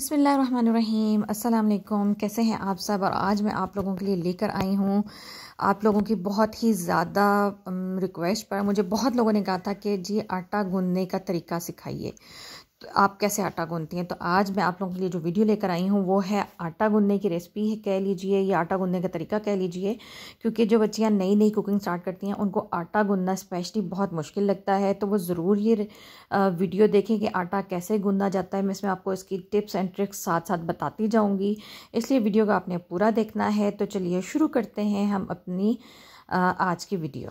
बसमीम अल्लाम कैसे हैं आप सब? और आज मैं आप लोगों के लिए लेकर आई हूँ आप लोगों की बहुत ही ज़्यादा रिक्वेस्ट पर। मुझे बहुत लोगों ने कहा था कि जी, आटा गूंदने का तरीका सिखाइए। तो आप कैसे आटा गूंदती हैं? तो आज मैं आप लोगों के लिए जो वीडियो लेकर आई हूँ, वो है आटा गूंदने की रेसिपी है, कह लीजिए, या आटा गूंदने का तरीका कह लीजिए, क्योंकि जो बच्चियाँ नई नई कुकिंग स्टार्ट करती हैं, उनको आटा गूंदना स्पेशली बहुत मुश्किल लगता है। तो वो ज़रूर ये वीडियो देखें कि आटा कैसे गूंदा जाता है। मैं इसमें आपको इसकी टिप्स एंड ट्रिक्स साथ साथ बताती जाऊँगी। इसलिए वीडियो को आपने पूरा देखना है। तो चलिए शुरू करते हैं हम अपनी आज की वीडियो।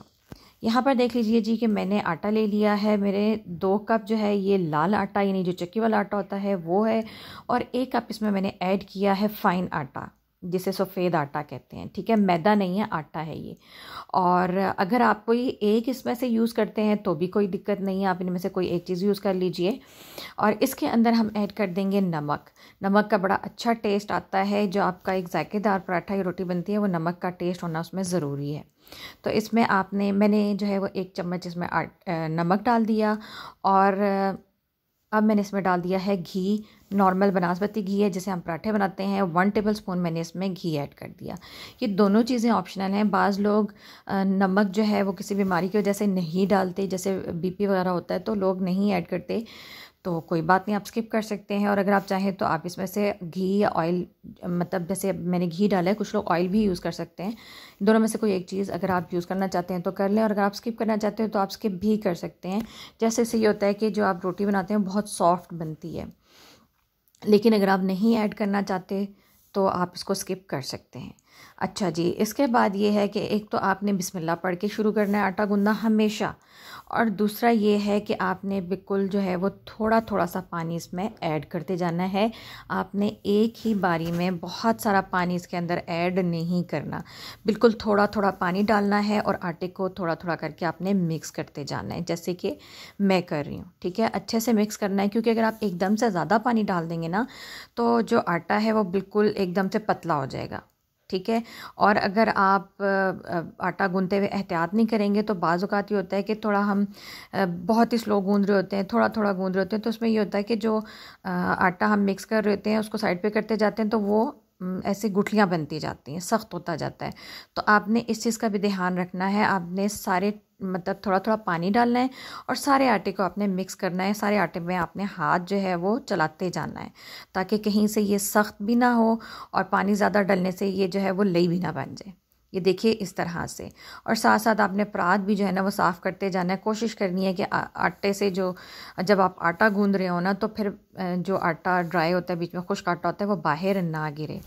यहाँ पर देख लीजिए जी कि मैंने आटा ले लिया है। मेरे दो कप जो है ये लाल आटा, यानी जो चक्की वाला आटा होता है, वो है। और एक कप इसमें मैंने ऐड किया है फ़ाइन आटा। जिसे सफ़ेद आटा कहते हैं, ठीक है? मैदा नहीं है, आटा है ये। और अगर आप कोई एक इसमें से यूज़ करते हैं तो भी कोई दिक्कत नहीं है, आप इनमें से कोई एक चीज़ यूज़ कर लीजिए। और इसके अंदर हम ऐड कर देंगे नमक। नमक का बड़ा अच्छा टेस्ट आता है, जो आपका एक जायकेदार पराठा या रोटी बनती है, वो नमक का टेस्ट होना उसमें ज़रूरी है। तो इसमें आपने, मैंने जो है वो एक चम्मच इसमें नमक डाल दिया। और अब मैंने इसमें डाल दिया है घी नॉर्मल बनास्पति घी है, जैसे हम पराठे बनाते हैं। वन टेबल स्पून मैंने इसमें घी ऐड कर दिया। ये दोनों चीज़ें ऑप्शनल हैं। बाज़ लोग नमक जो है वो किसी बीमारी की वजह से नहीं डालते। जैसे बीपी वगैरह होता है तो लोग नहीं ऐड करते। तो कोई बात नहीं, आप स्किप कर सकते हैं। और अगर आप चाहें तो आप इसमें से घी या ऑयल मतलब जैसे मैंने घी डाला है, कुछ लोग ऑयल भी यूज़ कर सकते हैं। दोनों में से कोई एक चीज़ अगर आप यूज़ करना चाहते हैं तो कर लें। और अगर आप स्किप करना चाहते हैं तो आप स्किप भी कर सकते हैं। जैसे से ये होता है कि जो आप रोटी बनाते हैं बहुत सॉफ्ट बनती है। लेकिन अगर आप नहीं ऐड करना चाहते तो आप इसको स्किप कर सकते हैं। अच्छा जी, इसके बाद ये है कि एक तो आपने बिस्मिल्लाह पढ़ के शुरू करना है, आटा गूंदना हमेशा। और दूसरा ये है कि आपने बिल्कुल जो है वो थोड़ा थोड़ा सा पानी इसमें ऐड करते जाना है। आपने एक ही बारी में बहुत सारा पानी इसके अंदर ऐड नहीं करना। बिल्कुल थोड़ा थोड़ा पानी डालना है और आटे को थोड़ा थोड़ा करके आपने मिक्स करते जाना है, जैसे कि मैं कर रही हूँ, ठीक है? अच्छे से मिक्स करना है, क्योंकि अगर आप एकदम से ज़्यादा पानी डाल देंगे ना तो जो आटा है वो बिल्कुल एकदम से पतला हो जाएगा। ठीक है? और अगर आप आटा गूंदते हुए एहतियात नहीं करेंगे तो बाज़ात ये होता है कि थोड़ा हम बहुत ही स्लो गूंद रहे होते हैं थोड़ा थोड़ा गूंद रहे होते हैं तो उसमें ये होता है कि जो आटा हम मिक्स कर रहे होते हैं, उसको साइड पे करते जाते हैं तो वो ऐसी गुठलियाँ बनती जाती हैं, सख्त होता जाता है। तो आपने इस चीज़ का भी ध्यान रखना है, आपने सारे मतलब थोड़ा थोड़ा पानी डालना है और सारे आटे को आपने मिक्स करना है। सारे आटे में आपने हाथ जो है वो चलाते जाना है ताकि कहीं से ये सख्त भी ना हो और पानी ज़्यादा डलने से ये जो है वो लई भी ना बन जाए। ये देखिए इस तरह से। और साथ साथ आपने परात भी जो है ना वो साफ़ करते जाना है। कोशिश करनी है कि आटे से जो, जब आप आटा गूंद रहे हो ना तो फिर जो आटा ड्राई होता है, बीच में खुश्क आटा होता है वो बाहर ना गिरे।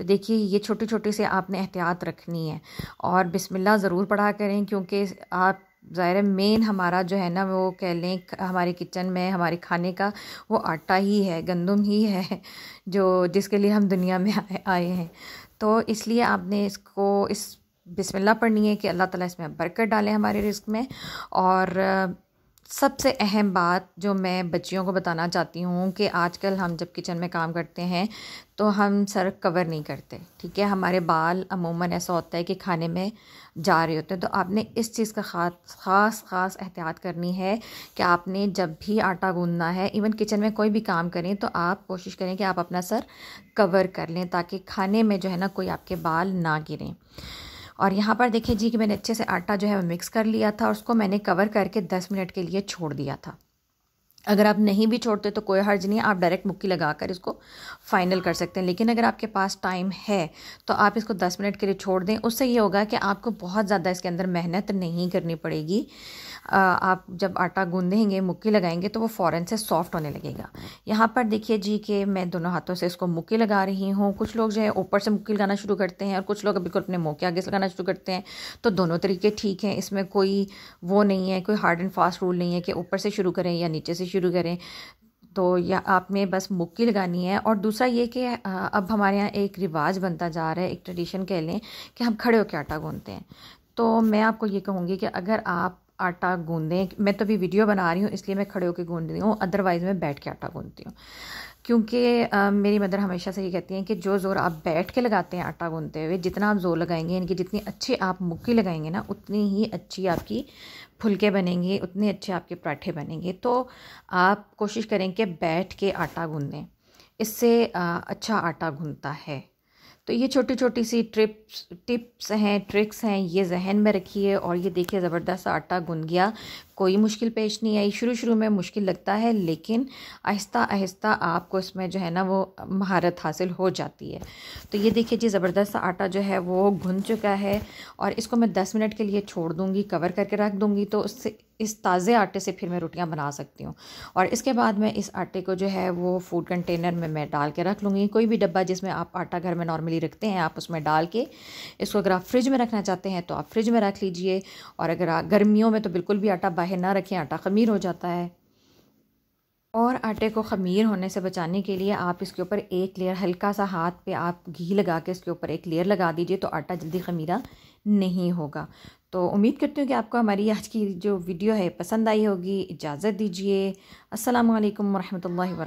तो देखिए ये छोटी छोटी से आपने एहतियात रखनी है। और बिस्मिल्लाह ज़रूर पढ़ा करें क्योंकि आप ज़ाहिर मेन हमारा जो है ना वो कह लें हमारे किचन में हमारे खाने का वो आटा ही है गंदम ही है जो जिसके लिए हम दुनिया में आए, हैं। तो इसलिए आपने इसको इस बिस्मिल्लाह पढ़नी है कि अल्लाह ताला इसमें बरकत डालें हमारे रिस्क में। और सबसे अहम बात जो मैं बच्चियों को बताना चाहती हूँ कि आजकल हम जब किचन में काम करते हैं तो हम सर कवर नहीं करते, ठीक है? हमारे बाल अमूमन ऐसा होता है कि खाने में जा रहे होते हैं। तो आपने इस चीज़ का ख़ास ख़ास ख़ास एहतियात करनी है कि आपने जब भी आटा गूंदना है, इवन किचन में कोई भी काम करें तो आप कोशिश करें कि आप अपना सर कवर कर लें ताकि खाने में जो है ना कोई आपके बाल ना गिरें। और यहाँ पर देखिए जी कि मैंने अच्छे से आटा जो है वो मिक्स कर लिया था और उसको मैंने कवर करके दस मिनट के लिए छोड़ दिया था। अगर आप नहीं भी छोड़ते तो कोई हर्ज नहीं आप डायरेक्ट मुक्की लगा कर इसको फाइनल कर सकते हैं। लेकिन अगर आपके पास टाइम है तो आप इसको दस मिनट के लिए छोड़ दें। उससे ये होगा कि आपको बहुत ज़्यादा इसके अंदर मेहनत नहीं करनी पड़ेगी। आप जब आटा गूंदेंगे, मुक्की लगाएँगे तो वो फ़ौरन से सॉफ्ट होने लगेगा। यहाँ पर देखिए जी कि मैं दोनों हाथों से इसको मुक्की लगा रही हूँ। कुछ लोग जो है ऊपर से मुक्की लगाना शुरू करते हैं और कुछ लोग बिल्कुल अपने मुँह के आगे से लगाना शुरू करते हैं। तो दोनों तरीके ठीक हैं। इसमें कोई वो नहीं है, कोई हार्ड एंड फास्ट रूल नहीं है कि ऊपर से शुरू करें या नीचे से शुरू करें। तो या आपने बस मुक्की लगानी है। और दूसरा ये कि अब हमारे यहाँ एक रिवाज बनता जा रहा है, एक ट्रेडिशन कह लें कि हम खड़े होकर आटा गूंदते हैं। तो मैं आपको ये कहूँगी कि अगर आप आटा गूंदें मैं तो अभी वीडियो बना रही हूँ, इसलिए मैं खड़े होकर गूंद रही हूँ। अदरवाइज़ मैं बैठ के आटा गूंदती हूँ। क्योंकि मेरी मदर हमेशा से ये कहती हैं कि जो ज़ोर आप बैठ के लगाते हैं आटा गूंदते हुए, जितना आप ज़ोर लगाएँगे, यानी कि जितनी अच्छी आप मुक्की लगाएँगे ना, उतनी ही अच्छी आपकी फुलके बनेंगे, उतने अच्छे आपके पराठे बनेंगे। तो आप कोशिश करें कि बैठ के आटा गूंदें। इससे अच्छा आटा घुनता है। तो ये छोटी छोटी सी ट्रिप्स, टिप्स हैं, ट्रिक्स हैं, ये जहन में रखिए और ये देखिए, ज़बरदस्त आटा गुन गया। कोई मुश्किल पेश नहीं आई। शुरू शुरू में मुश्किल लगता है, लेकिन आहिस्ता आहिस्ता आपको इसमें जो है ना, वो महारत हासिल हो जाती है। तो ये देखिए जी, ज़बरदस्त आटा जो है, वो घुन चुका है और इसको मैं दस मिनट के लिए छोड़ दूँगी, कवर करके रख दूँगी तो उससे इस ताज़े आटे से फिर मैं रोटियाँ बना सकती हूँ। और इसके बाद मैं इस आटे को जो है वो फ़ूड कंटेनर में मैं डाल के रख लूँगी। कोई भी डब्बा जिसमें आप आटा घर में नॉर्मली रखते हैं, आप उसमें डाल के इसको अगर आप फ्रिज में रखना चाहते हैं तो आप फ्रिज में रख लीजिए। और अगर आप गर्मियों में तो बिल्कुल भी आटा बाहर ना रखें, आटा खमीर हो जाता है। और आटे को ख़मीर होने से बचाने के लिए आप इसके ऊपर एक लेयर हल्का सा हाथ पे आप घी लगा के इसके ऊपर एक लेयर लगा दीजिए तो आटा जल्दी ख़मीरा नहीं होगा। तो उम्मीद करती हूँ कि आपको हमारी आज की जो वीडियो है पसंद आई होगी। इजाज़त दीजिए। अस्सलाम वालेकुम रहमतुल्लाहि व